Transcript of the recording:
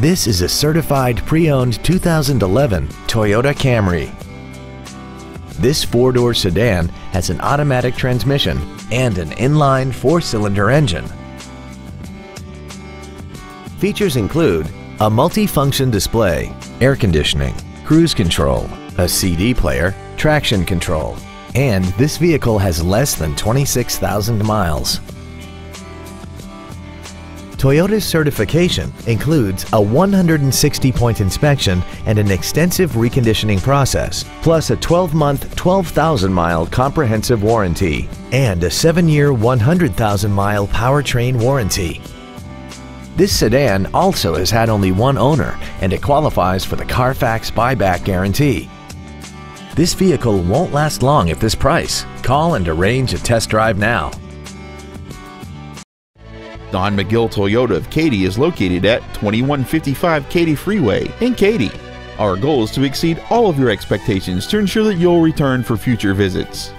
This is a certified pre-owned 2011 Toyota Camry. This four-door sedan has an automatic transmission and an inline four-cylinder engine. Features include a multi-function display, air conditioning, cruise control, a CD player, traction control, and this vehicle has less than 26,000 miles. Toyota's certification includes a 160-point inspection and an extensive reconditioning process, plus a 12-month, 12,000-mile comprehensive warranty and a 7-year, 100,000-mile powertrain warranty. This sedan also has had only one owner and it qualifies for the Carfax buyback guarantee. This vehicle won't last long at this price. Call and arrange a test drive now. Don McGill Toyota of Katy is located at 2155 Katy Freeway in Katy. Our goal is to exceed all of your expectations to ensure that you'll return for future visits.